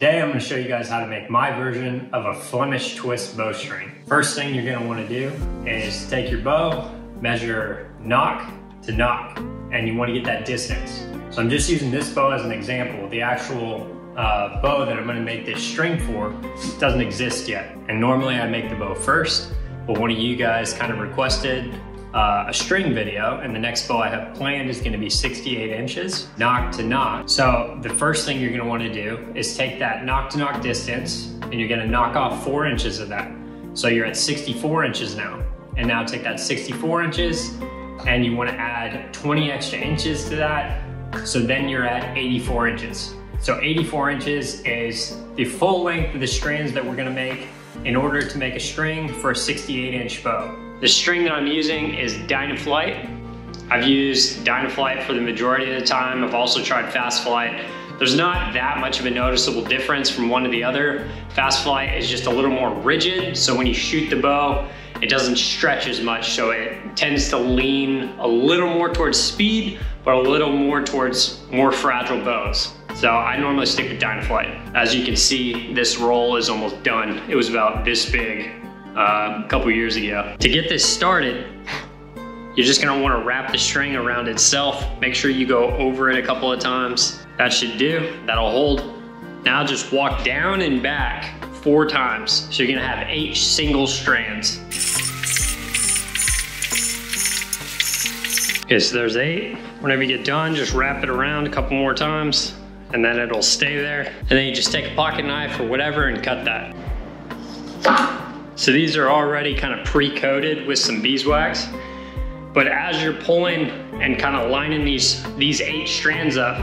Today I'm going to show you guys how to make my version of a Flemish twist bowstring. First thing you're going to want to do is take your bow, measure nock to nock, and you want to get that distance. So I'm just using this bow as an example. The actual uh, bow that I'm going to make this string for doesn't exist yet. And normally I make the bow first, but one of you guys kind of requested uh, a string video and the next bow I have planned is gonna be 68 inches, nock to nock. So the first thing you're gonna wanna do is take that nock to nock distance and you're gonna knock off four inches of that. So you're at 64 inches now. And now take that 64 inches and you wanna add 20 extra inches to that. So then you're at 84 inches. So 84 inches is the full length of the strands that we're gonna make in order to make a string for a 68 inch bow. The string that I'm using is Dynaflight. I've used Dynaflight for the majority of the time. I've also tried Fast Fastflight. There's not that much of a noticeable difference from one to the other. Fast Fastflight is just a little more rigid, so when you shoot the bow, it doesn't stretch as much, so it tends to lean a little more towards speed, but a little more towards more fragile bows. So I normally stick with Dynaflight. As you can see, this roll is almost done. It was about this big a couple years ago. To get this started, you're just gonna wanna wrap the string around itself. Make sure you go over it a couple of times. That should do, that'll hold. Now just walk down and back four times. So you're gonna have eight single strands. Okay, so there's eight. Whenever you get done, just wrap it around a couple more times and then it'll stay there. And then you just take a pocket knife or whatever and cut that. So these are already kind of pre-coated with some beeswax. But as you're pulling and kind of lining these, these eight strands up,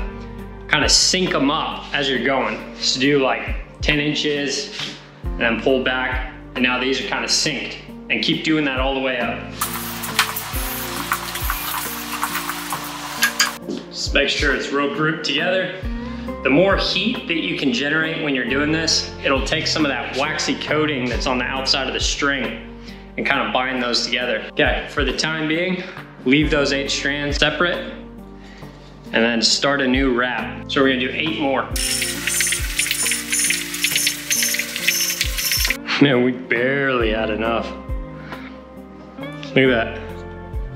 kind of sync them up as you're going. So do like 10 inches and then pull back. And now these are kind of synced and keep doing that all the way up. Just make sure it's real grouped together. The more heat that you can generate when you're doing this, it'll take some of that waxy coating that's on the outside of the string and kind of bind those together. Okay, for the time being, leave those eight strands separate and then start a new wrap. So we're gonna do eight more. Man, we barely had enough. Look at that.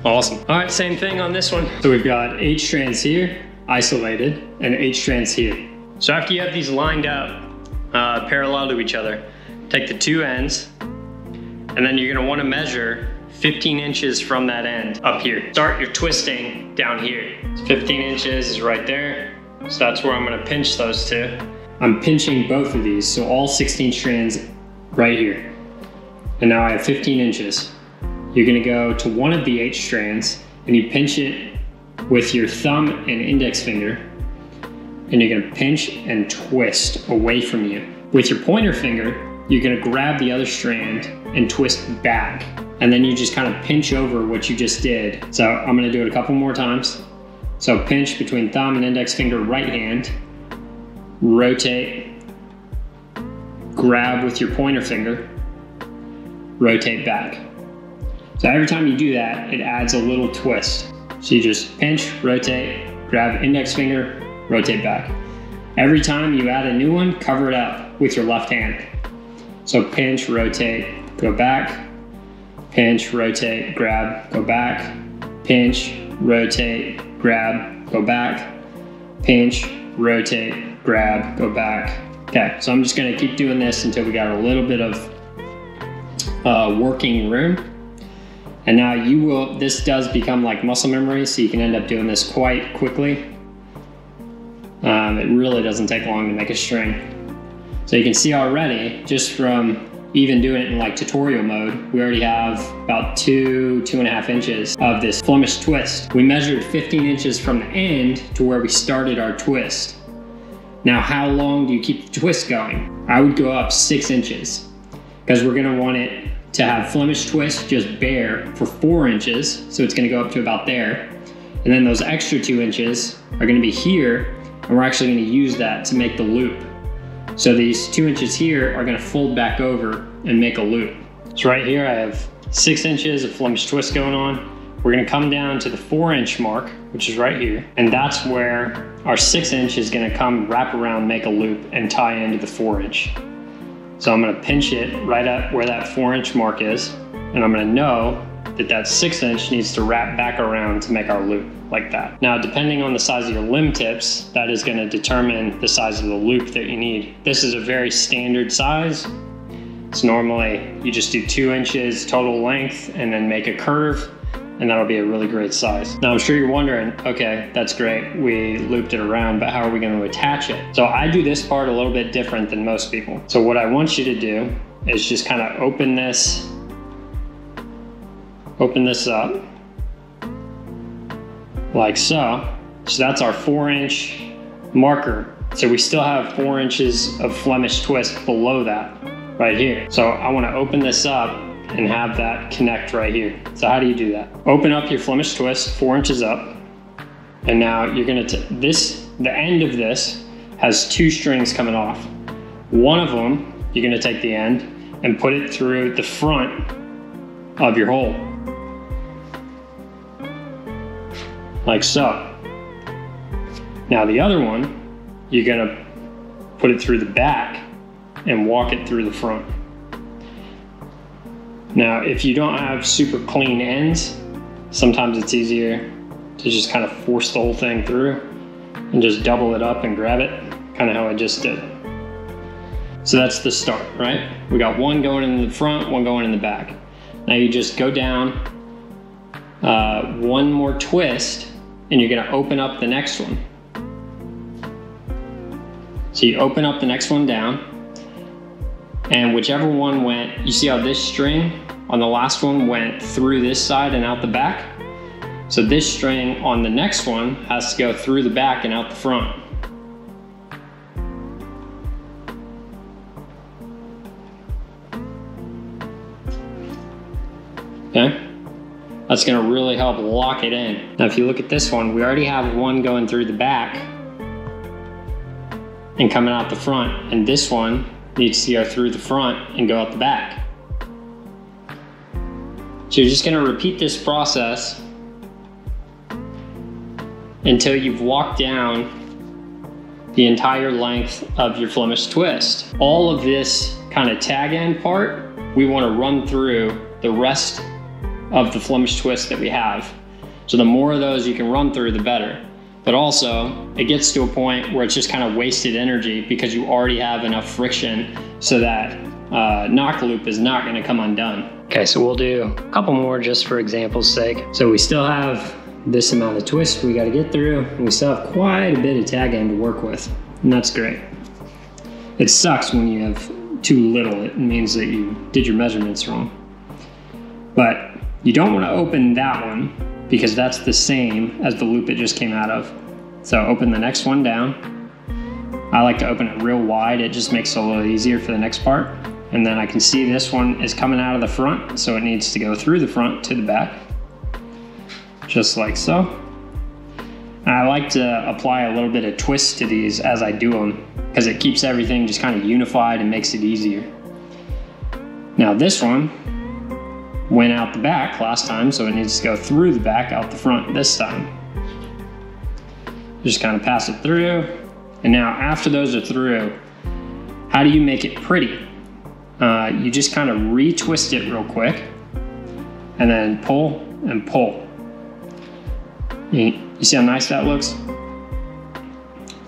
Awesome. All right, same thing on this one. So we've got eight strands here, isolated, and eight strands here. So after you have these lined up, uh, parallel to each other, take the two ends, and then you're gonna wanna measure 15 inches from that end up here. Start your twisting down here. 15 inches is right there. So that's where I'm gonna pinch those two. I'm pinching both of these, so all 16 strands right here. And now I have 15 inches. You're gonna go to one of the eight strands and you pinch it with your thumb and index finger and you're gonna pinch and twist away from you. With your pointer finger, you're gonna grab the other strand and twist back. And then you just kind of pinch over what you just did. So I'm gonna do it a couple more times. So pinch between thumb and index finger, right hand, rotate, grab with your pointer finger, rotate back. So every time you do that, it adds a little twist. So you just pinch, rotate, grab index finger, rotate back. Every time you add a new one, cover it up with your left hand. So pinch, rotate, go back, pinch, rotate, grab, go back, pinch, rotate, grab, go back, pinch, rotate, grab, go back. Okay, so I'm just gonna keep doing this until we got a little bit of uh, working room. And now you will, this does become like muscle memory, so you can end up doing this quite quickly. Um, it really doesn't take long to make a string. So you can see already, just from even doing it in like tutorial mode, we already have about two, two and a half inches of this Flemish twist. We measured 15 inches from the end to where we started our twist. Now, how long do you keep the twist going? I would go up six inches because we're gonna want it to have Flemish twist just bare for four inches. So it's gonna go up to about there. And then those extra two inches are gonna be here and we're actually gonna use that to make the loop. So these two inches here are gonna fold back over and make a loop. So right here I have six inches of Flemish twist going on. we're gonna come down to the four inch mark, which is right here, and that's where our six inch is gonna come wrap around, make a loop, and tie into the four inch. So I'm gonna pinch it right at where that four inch mark is, and I'm gonna know that that six inch needs to wrap back around to make our loop like that. Now, depending on the size of your limb tips, that is gonna determine the size of the loop that you need. This is a very standard size. It's normally, you just do two inches total length and then make a curve and that'll be a really great size. Now I'm sure you're wondering, okay, that's great. We looped it around, but how are we gonna attach it? So I do this part a little bit different than most people. So what I want you to do is just kind of open this, open this up like so. So that's our four inch marker. So we still have four inches of Flemish twist below that right here. So I wanna open this up and have that connect right here. So how do you do that? Open up your Flemish twist four inches up. And now you're gonna, this, the end of this has two strings coming off. One of them, you're gonna take the end and put it through the front of your hole. Like so. Now the other one, you're gonna put it through the back and walk it through the front. Now, if you don't have super clean ends, sometimes it's easier to just kind of force the whole thing through and just double it up and grab it, kind of how I just did. So that's the start, right? We got one going in the front, one going in the back. Now you just go down uh, one more twist and you're gonna open up the next one. So you open up the next one down and whichever one went, you see how this string on the last one went through this side and out the back. So this string on the next one has to go through the back and out the front. Okay? That's gonna really help lock it in. Now if you look at this one, we already have one going through the back and coming out the front, and this one needs to go through the front and go out the back. So you're just gonna repeat this process until you've walked down the entire length of your Flemish twist. All of this kind of tag end part, we wanna run through the rest of the Flemish twist that we have. So the more of those you can run through, the better. But also, it gets to a point where it's just kind of wasted energy because you already have enough friction so that uh, nock loop is not going to come undone. Okay, so we'll do a couple more just for example's sake. So we still have this amount of twist we got to get through, we still have quite a bit of tag end to work with, and that's great. It sucks when you have too little. It means that you did your measurements wrong. But you don't want to open that one because that's the same as the loop it just came out of. So open the next one down. I like to open it real wide. It just makes it a little easier for the next part. And then I can see this one is coming out of the front, so it needs to go through the front to the back, just like so. And I like to apply a little bit of twist to these as I do them, because it keeps everything just kind of unified and makes it easier. Now this one went out the back last time, so it needs to go through the back, out the front this time. Just kind of pass it through. And now after those are through, how do you make it pretty? Uh, you just kind of retwist it real quick and then pull and pull. You, see how nice that looks?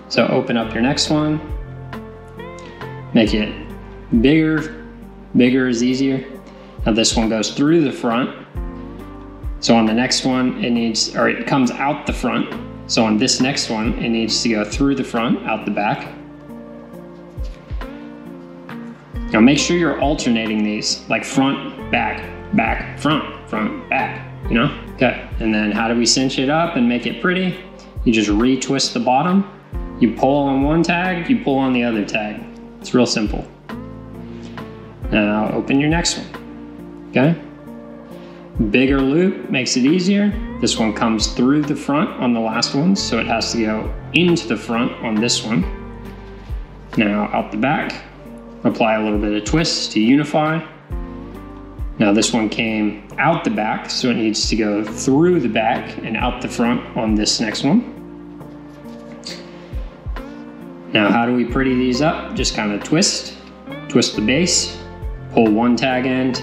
So open up your next one, make it bigger, bigger is easier. Now this one goes through the front. So on the next one, it needs, or it comes out the front. So on this next one, it needs to go through the front, out the back. Now make sure you're alternating these, like front, back, back, front, front, back, you know? Okay, and then how do we cinch it up and make it pretty? You just retwist the bottom, you pull on one tag, you pull on the other tag. It's real simple. Now open your next one, okay? Bigger loop makes it easier. This one comes through the front on the last one, so it has to go into the front on this one. Now out the back, apply a little bit of twist to unify. Now this one came out the back, so it needs to go through the back and out the front on this next one. Now how do we pretty these up? Just kind of twist, twist the base, pull one tag end,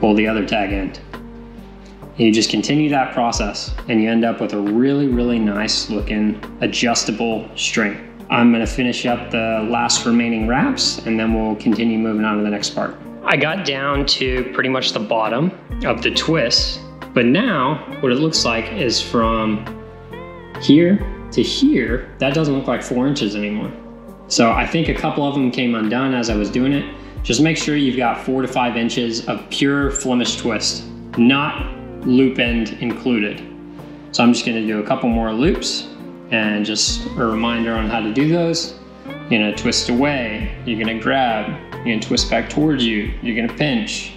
pull the other tag end. And you just continue that process and you end up with a really, really nice looking adjustable string. I'm gonna finish up the last remaining wraps and then we'll continue moving on to the next part. I got down to pretty much the bottom of the twist, but now what it looks like is from here to here, that doesn't look like four inches anymore. So I think a couple of them came undone as I was doing it. Just make sure you've got four to five inches of pure Flemish twist, not loop end included. So I'm just gonna do a couple more loops and just a reminder on how to do those. You're gonna twist away, you're gonna grab, you're gonna twist back towards you, you're gonna pinch,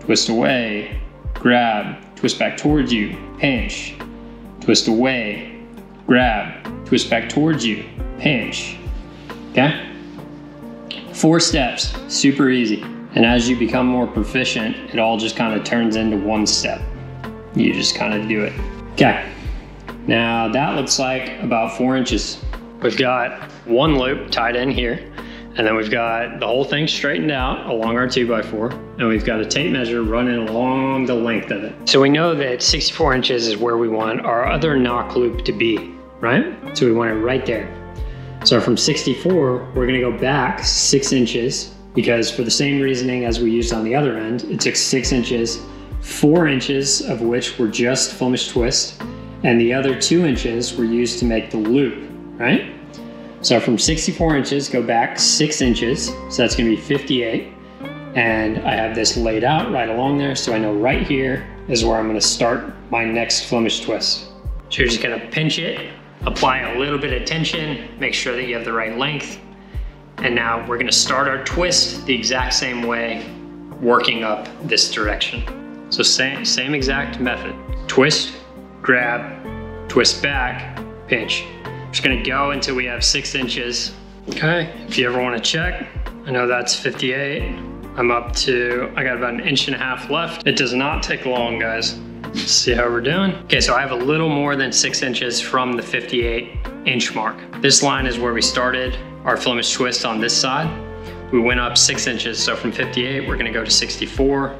twist away, grab, twist back towards you, pinch, twist away, grab, twist back towards you, pinch. Okay? Four steps, super easy. And as you become more proficient, it all just kind of turns into one step. You just kind of do it. Okay. Now that looks like about four inches. We've got one loop tied in here, and then we've got the whole thing straightened out along our two by four, and we've got a tape measure running along the length of it. So we know that 64 inches is where we want our other nock loop to be, right? So we want it right there. So from 64, we're gonna go back six inches because for the same reasoning as we used on the other end, it took six inches, four inches of which were just Flemish twist, and the other two inches were used to make the loop, right? So from 64 inches, go back six inches. So that's gonna be 58. And I have this laid out right along there. So I know right here is where I'm gonna start my next Flemish twist. So you're just gonna pinch it, apply a little bit of tension, make sure that you have the right length. And now we're gonna start our twist the exact same way, working up this direction. So same, same exact method. Twist, grab, twist back, pinch just gonna go until we have six inches. Okay, if you ever wanna check, I know that's 58. I'm up to, I got about an inch and a half left. It does not take long, guys. Let's see how we're doing. Okay, so I have a little more than six inches from the 58 inch mark. This line is where we started our Flemish twist on this side. We went up six inches, so from 58, we're gonna go to 64.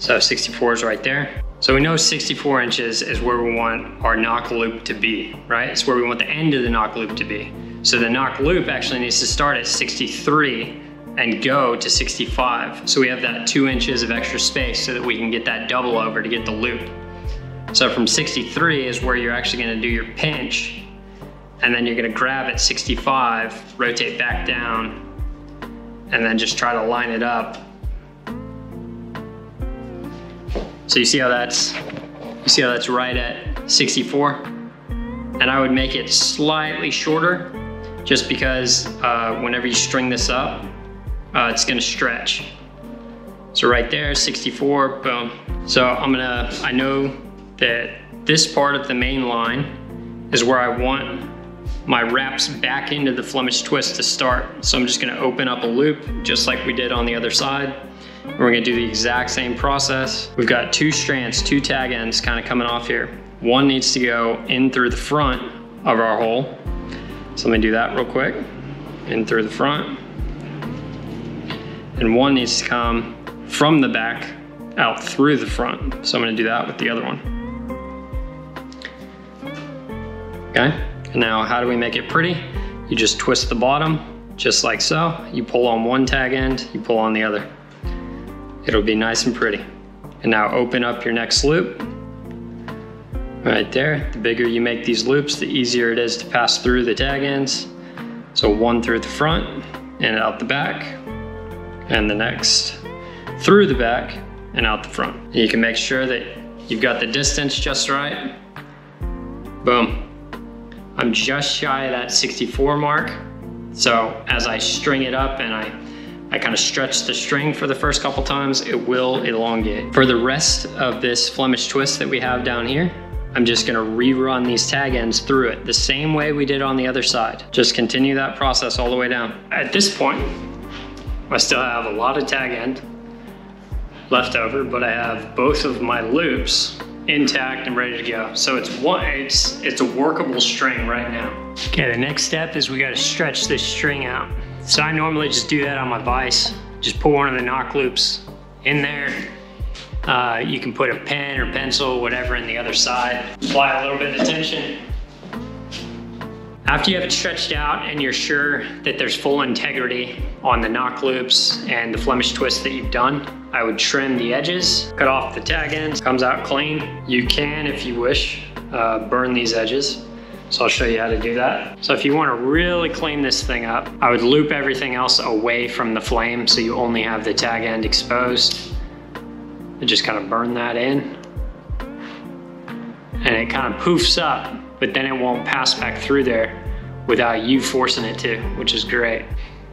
So 64 is right there. So we know 64 inches is where we want our nock loop to be, right? It's where we want the end of the nock loop to be. So the nock loop actually needs to start at 63 and go to 65. So we have that two inches of extra space so that we can get that double over to get the loop. So from 63 is where you're actually gonna do your pinch and then you're gonna grab at 65, rotate back down, and then just try to line it up So you see how that's, you see how that's right at 64? And I would make it slightly shorter just because uh, whenever you string this up, uh, it's gonna stretch. So right there, 64, boom. So I'm gonna, I know that this part of the main line is where I want my wraps back into the Flemish twist to start. So I'm just gonna open up a loop just like we did on the other side. We're gonna do the exact same process. We've got two strands, two tag ends kind of coming off here. One needs to go in through the front of our hole. So let me do that real quick. In through the front. And one needs to come from the back out through the front. So I'm gonna do that with the other one. Okay, and now how do we make it pretty? You just twist the bottom, just like so. You pull on one tag end, you pull on the other. It'll be nice and pretty. And now open up your next loop. Right there, the bigger you make these loops, the easier it is to pass through the tag ends. So one through the front and out the back, and the next through the back and out the front. And you can make sure that you've got the distance just right. Boom. I'm just shy of that 64 mark. So as I string it up and I I kind of stretch the string for the first couple times, it will elongate. For the rest of this Flemish twist that we have down here, I'm just gonna rerun these tag ends through it the same way we did on the other side. Just continue that process all the way down. At this point, I still have a lot of tag end. left over, but I have both of my loops intact and ready to go. So it's one, it's, it's a workable string right now. Okay, the next step is we gotta stretch this string out. So I normally just do that on my vise. Just pull one of the nock loops in there. Uh, you can put a pen or pencil, whatever, in the other side. Apply a little bit of tension. After you have it stretched out and you're sure that there's full integrity on the nock loops and the Flemish twist that you've done, I would trim the edges, cut off the tag ends, comes out clean. You can, if you wish, uh, burn these edges. So I'll show you how to do that. So if you wanna really clean this thing up, I would loop everything else away from the flame so you only have the tag end exposed. And just kind of burn that in. And it kind of poofs up, but then it won't pass back through there without you forcing it to, which is great.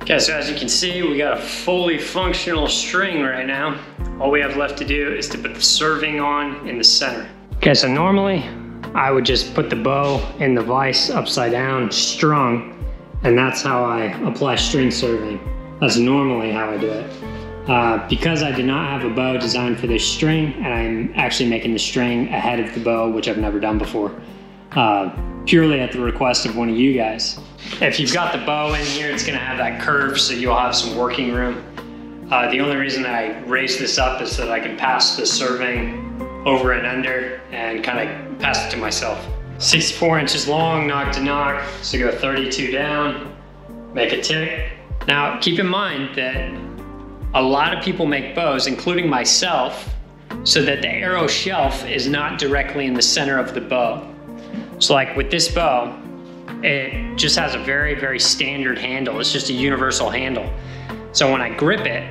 Okay, so as you can see, we got a fully functional string right now. All we have left to do is to put the serving on in the center. Okay, so normally I would just put the bow in the vise upside down, strung, and that's how I apply string serving. That's normally how I do it. Uh, because I did not have a bow designed for this string, and I'm actually making the string ahead of the bow, which I've never done before, uh, purely at the request of one of you guys. If you've got the bow in here, it's gonna have that curve so you'll have some working room. Uh, the only reason I raised this up is so that I can pass the serving over and under and kind of pass it to myself. 64 inches long, nock to nock, so go 32 down, make a tick. Now, keep in mind that a lot of people make bows, including myself, so that the arrow shelf is not directly in the center of the bow. So like with this bow, it just has a very, very standard handle. It's just a universal handle. So when I grip it,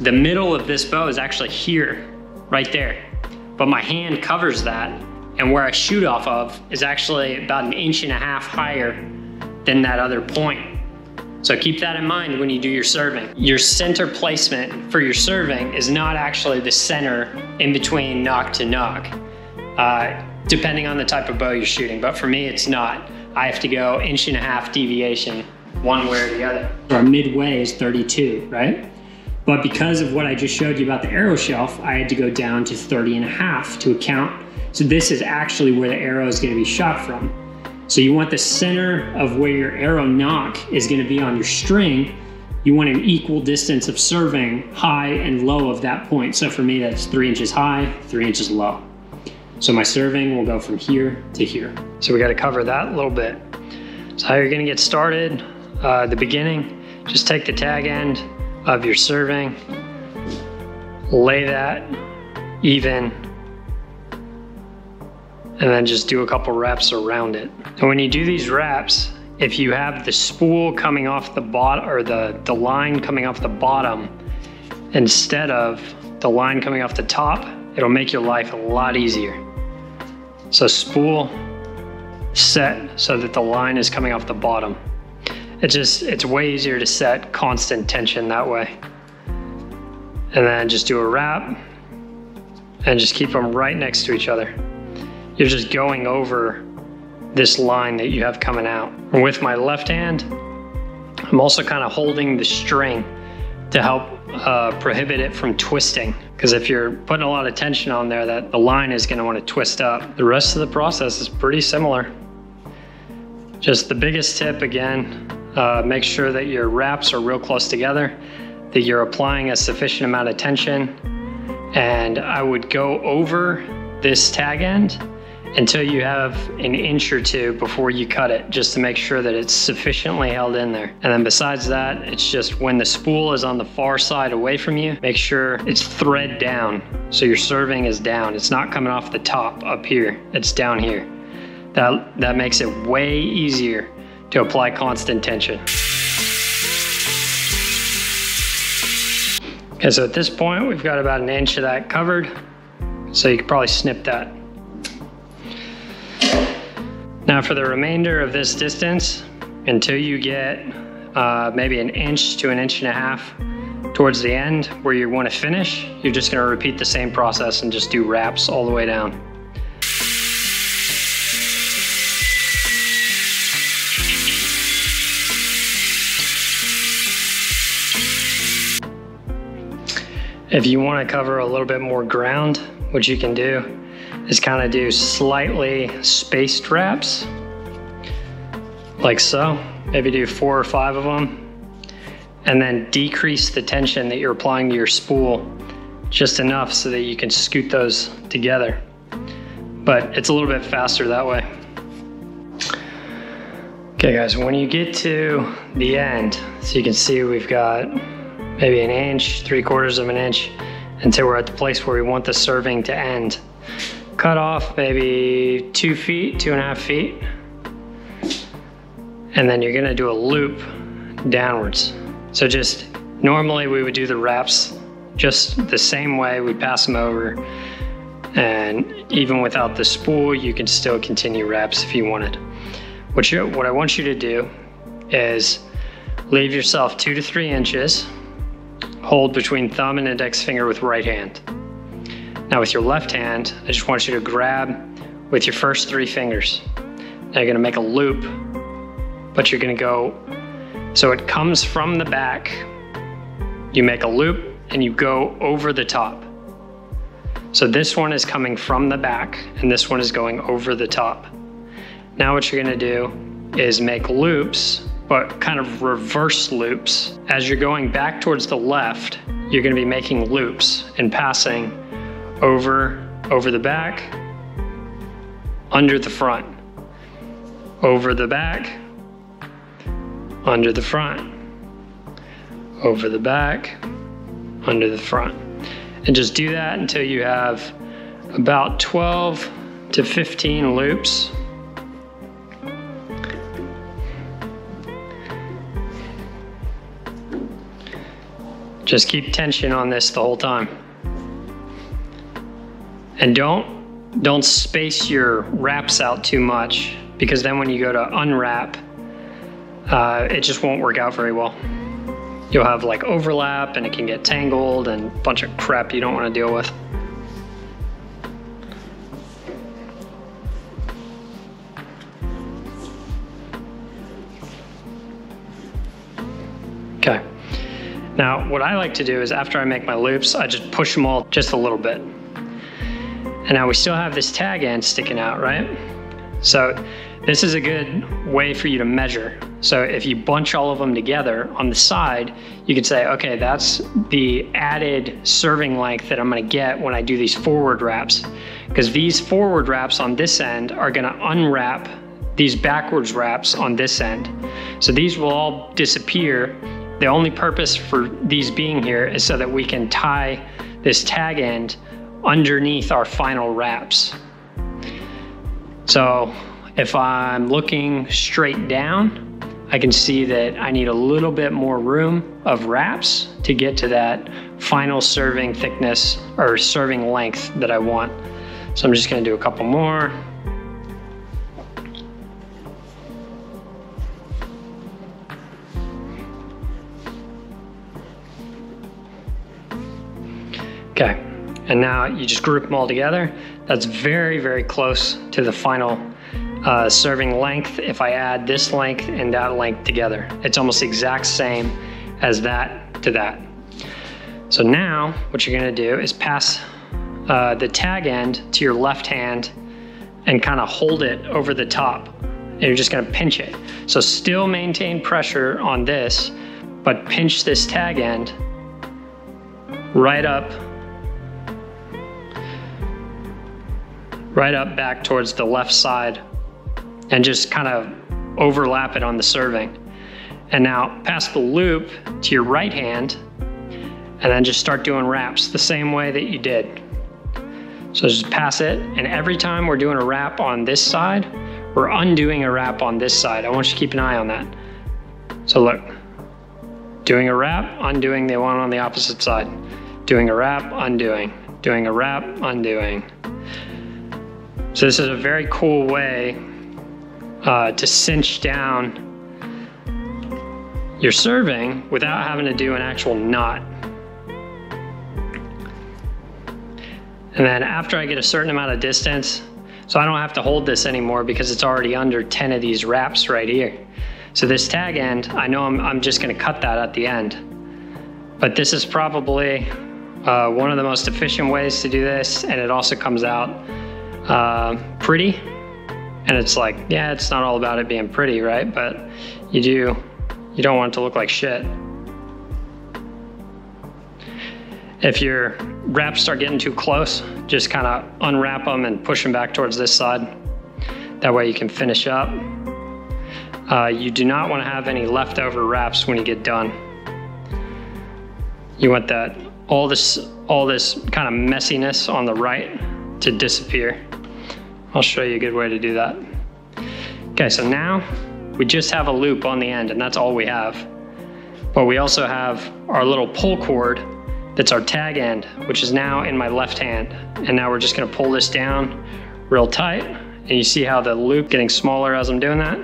the middle of this bow is actually here, right there. But my hand covers that, and where I shoot off of is actually about an inch and a half higher than that other point. So keep that in mind when you do your serving. Your center placement for your serving is not actually the center in between nock to nock, uh, depending on the type of bow you're shooting. But for me, it's not. I have to go inch and a half deviation one way or the other. Our midway is 32, right? But because of what I just showed you about the arrow shelf, I had to go down to 30 and a half to account. So this is actually where the arrow is gonna be shot from. So you want the center of where your arrow nock is gonna be on your string. You want an equal distance of serving high and low of that point. So for me, that's three inches high, three inches low. So my serving will go from here to here. So we gotta cover that a little bit. So how you're gonna get started, uh, the beginning, just take the tag end of your serving, lay that even, and then just do a couple wraps around it. And when you do these wraps, if you have the spool coming off the bottom or the, the line coming off the bottom instead of the line coming off the top, it'll make your life a lot easier. So spool set so that the line is coming off the bottom. It just, it's way easier to set constant tension that way. And then just do a wrap and just keep them right next to each other. You're just going over this line that you have coming out. And with my left hand, I'm also kind of holding the string to help uh, prohibit it from twisting. Because if you're putting a lot of tension on there, that the line is going to want to twist up. The rest of the process is pretty similar. Just the biggest tip again, uh, make sure that your wraps are real close together, that you're applying a sufficient amount of tension. And I would go over this tag end until you have an inch or two before you cut it, just to make sure that it's sufficiently held in there. And then besides that, it's just when the spool is on the far side away from you, make sure it's thread down. So your serving is down. It's not coming off the top up here, it's down here. That, that makes it way easier to apply constant tension. Okay, so at this point, we've got about an inch of that covered. So you could probably snip that. Now for the remainder of this distance, until you get uh, maybe an inch to an inch and a half towards the end where you want to finish, you're just going to repeat the same process and just do wraps all the way down. If you want to cover a little bit more ground, what you can do is kind of do slightly spaced wraps, like so. Maybe do four or five of them, and then decrease the tension that you're applying to your spool just enough so that you can scoot those together. But it's a little bit faster that way. Okay guys, when you get to the end, so you can see we've got maybe an inch, three quarters of an inch, until we're at the place where we want the serving to end. Cut off maybe two feet, two and a half feet. And then you're gonna do a loop downwards. So just normally we would do the wraps just the same way, we pass them over. And even without the spool, you can still continue wraps if you wanted. What, you, what I want you to do is leave yourself two to three inches, hold between thumb and index finger with right hand. Now with your left hand, I just want you to grab with your first three fingers. Now you're gonna make a loop, but you're gonna go, so it comes from the back, you make a loop and you go over the top. So this one is coming from the back and this one is going over the top. Now what you're gonna do is make loops, but kind of reverse loops. As you're going back towards the left, you're gonna be making loops and passing over, over the back, under the front, over the back, under the front, over the back, under the front. And just do that until you have about 12 to 15 loops Just keep tension on this the whole time. And don't, don't space your wraps out too much because then when you go to unwrap, uh, it just won't work out very well. You'll have like overlap and it can get tangled and a bunch of crap you don't want to deal with. Okay. Now, what I like to do is after I make my loops, I just push them all just a little bit. And now we still have this tag end sticking out, right? So this is a good way for you to measure. So if you bunch all of them together on the side, you could say, okay, that's the added serving length that I'm gonna get when I do these forward wraps. Because these forward wraps on this end are gonna unwrap these backwards wraps on this end. So these will all disappear the only purpose for these being here is so that we can tie this tag end underneath our final wraps. So if I'm looking straight down, I can see that I need a little bit more room of wraps to get to that final serving thickness or serving length that I want. So I'm just gonna do a couple more. Okay, and now you just group them all together. That's very, very close to the final uh, serving length if I add this length and that length together. It's almost the exact same as that to that. So now what you're gonna do is pass uh, the tag end to your left hand and kind of hold it over the top. And you're just gonna pinch it. So still maintain pressure on this, but pinch this tag end right up right up back towards the left side and just kind of overlap it on the serving. And now pass the loop to your right hand and then just start doing wraps the same way that you did. So just pass it and every time we're doing a wrap on this side, we're undoing a wrap on this side. I want you to keep an eye on that. So look, doing a wrap, undoing the one on the opposite side. Doing a wrap, undoing. Doing a wrap, undoing. So this is a very cool way uh, to cinch down your serving without having to do an actual knot. And then after I get a certain amount of distance, so I don't have to hold this anymore because it's already under 10 of these wraps right here. So this tag end, I know I'm, I'm just gonna cut that at the end. But this is probably uh, one of the most efficient ways to do this, and it also comes out uh, pretty. And it's like, yeah, it's not all about it being pretty, right? But you do, you don't want it to look like shit. If your wraps start getting too close, just kind of unwrap them and push them back towards this side. That way you can finish up. Uh, you do not want to have any leftover wraps when you get done. You want that all this all this kind of messiness on the right to disappear. I'll show you a good way to do that. Okay, so now we just have a loop on the end and that's all we have. But we also have our little pull cord that's our tag end, which is now in my left hand. And now we're just gonna pull this down real tight. And you see how the loop getting smaller as I'm doing that?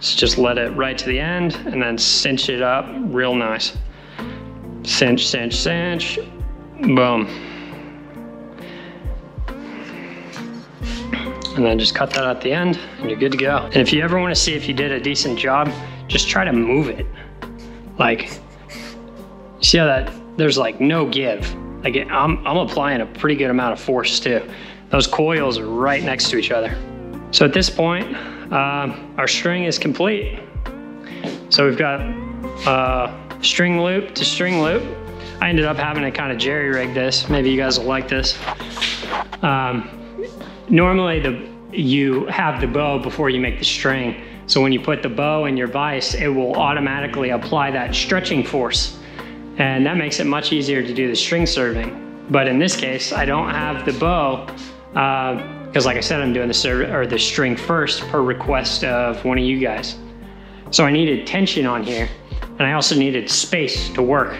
So just let it right to the end and then cinch it up real nice. Cinch, cinch, cinch, boom. And then just cut that at the end and you're good to go. And if you ever wanna see if you did a decent job, just try to move it. Like, see how that, there's like no give. Like I'm, I'm applying a pretty good amount of force too. Those coils are right next to each other. So at this point, uh, our string is complete. So we've got uh, string loop to string loop. I ended up having to kind of jerry rig this. Maybe you guys will like this. Um, normally the you have the bow before you make the string. So when you put the bow in your vise, it will automatically apply that stretching force. And that makes it much easier to do the string serving. But in this case, I don't have the bow because uh, like I said, I'm doing the serv or the string first per request of one of you guys. So I needed tension on here and I also needed space to work.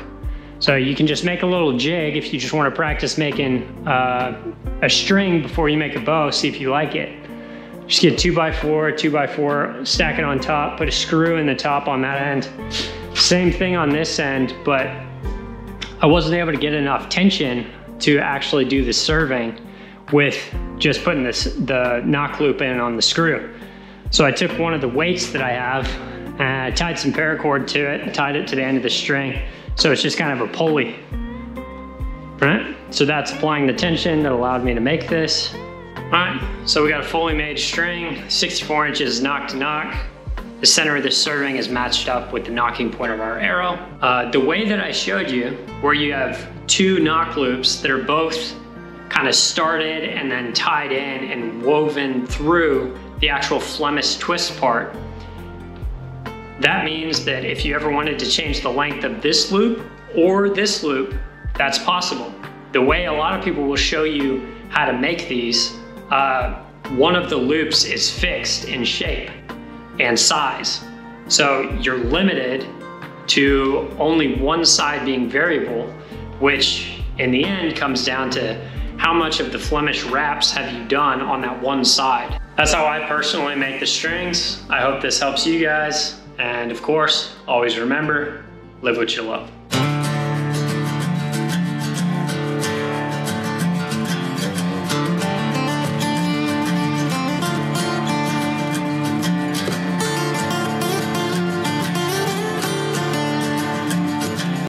So you can just make a little jig if you just want to practice making uh, a string before you make a bow, see if you like it. Just get two by four, two by four, stack it on top, put a screw in the top on that end. Same thing on this end, but I wasn't able to get enough tension to actually do the serving with just putting this, the nock loop in on the screw. So I took one of the weights that I have and I tied some paracord to it, tied it to the end of the string. So it's just kind of a pulley, right? So that's applying the tension that allowed me to make this. All right, so we got a fully made string, 64 inches nock to nock. The center of the serving is matched up with the nocking point of our arrow. Uh, the way that I showed you, where you have two nock loops that are both kind of started and then tied in and woven through the actual Flemish twist part. That means that if you ever wanted to change the length of this loop or this loop, that's possible. The way a lot of people will show you how to make these, uh, one of the loops is fixed in shape and size. So you're limited to only one side being variable, which in the end comes down to how much of the Flemish wraps have you done on that one side? That's how I personally make the strings. I hope this helps you guys. And of course, always remember, live what you love.